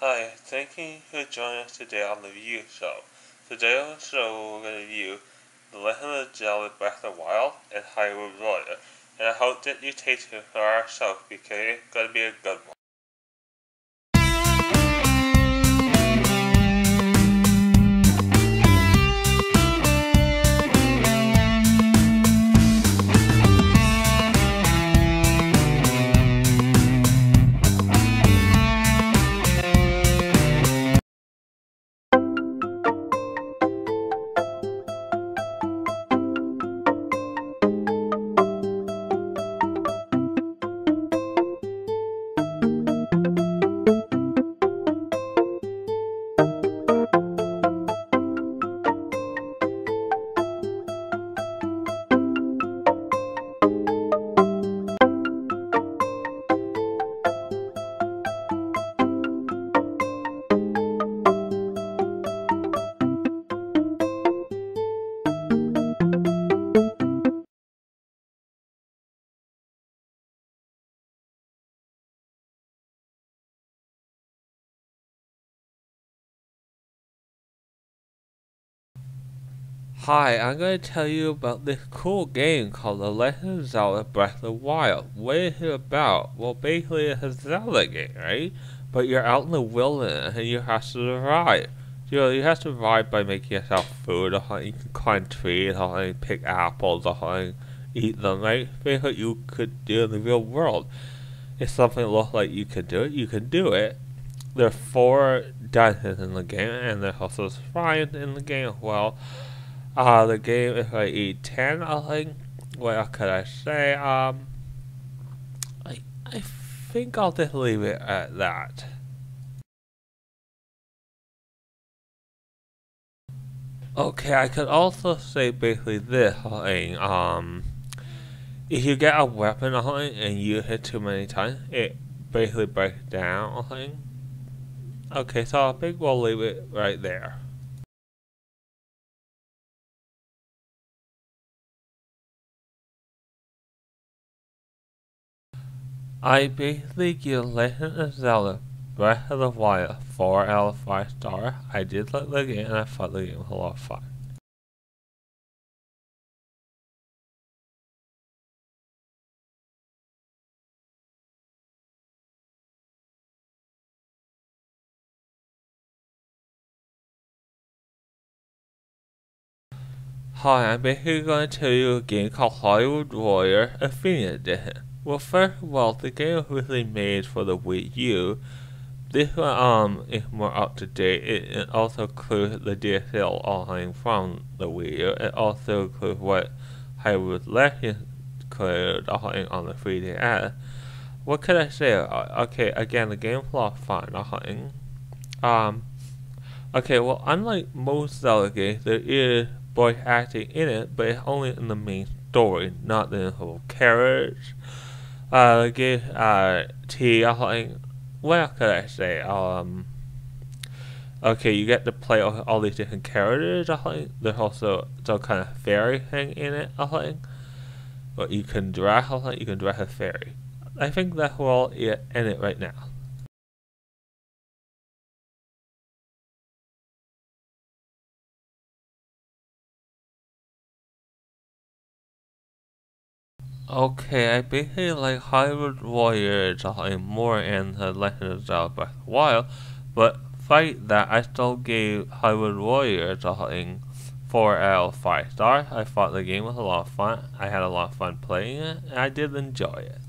Hi, thank you for joining us today on the Review Show. Today on the show, we're going to review The Legend of Zelda Breath of the Wild and Hyrule Warrior. And I hope that you take it for our show because it's going to be a good one. Hi, I'm going to tell you about this cool game called The Legend of Zelda Breath of the Wild. What is it about? Well, basically it's a Zelda game, right? But you're out in the wilderness and you have to survive. You know, you have to survive by making yourself food, or you can climb trees, or pick apples, or eat them, right? That you could do in the real world. If something looks like you can do it, you can do it. There are four dungeons in the game, and there's also shrines in the game as well. Uh, the game is like a 10, I think. What could I say? Um, I, I think I'll just leave it at that. Okay, I could also say basically this thing, um, if you get a weapon and you hit too many times, it basically breaks down, I think. Okay, so I think we'll leave it right there. I basically give Legend of Zelda Breath of the Wild 4 out of 5 star. I did like the game and I thought the game was a lot of fun. Hi, I'm basically going to tell you a game called Hyrule Warrior Infinite Edition. Well, first of all, the game was really made for the Wii U. This one um is more up to date. It, it also includes the DLC online from the Wii U. It also includes what Hyrule Legends included online on the 3DS. What could I say? Uh, okay, again, the game's a lot of fun. Um, okay, well, unlike most Zelda games, there is voice acting in it, but it's only in the main story, not the whole characters uh, give uh, T, I think, what could I say? Um, okay, you get to play all, all these different characters. I think there's also some kind of fairy thing in it. I think, but you can dress. I think you can dress a fairy. I think that's all in it right now. Okay, I basically like Hyrule Warriors are more in the Legend of Zelda Breath of the Wild, but fight that I still gave Hyrule Warriors a 4 out of 5 stars. I thought the game was a lot of fun. I had a lot of fun playing it, and I did enjoy it.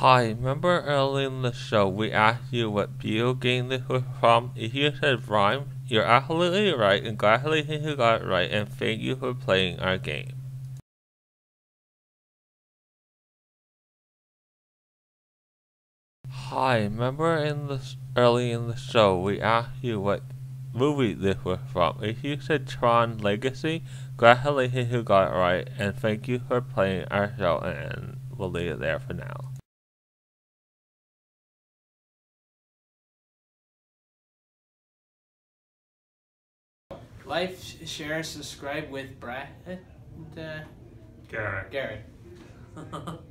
Hi, remember early in the show we asked you what video game this was from? If you said Rime, you're absolutely right, and congratulations you got it right, and thank you for playing our game. Hi, remember in the early in the show we asked you what movie this was from? If you said Tron Legacy, congratulations you got it right, and thank you for playing our show, and we'll leave it there for now. Like, share, subscribe with Brett. Uh, Garrod. Garrod.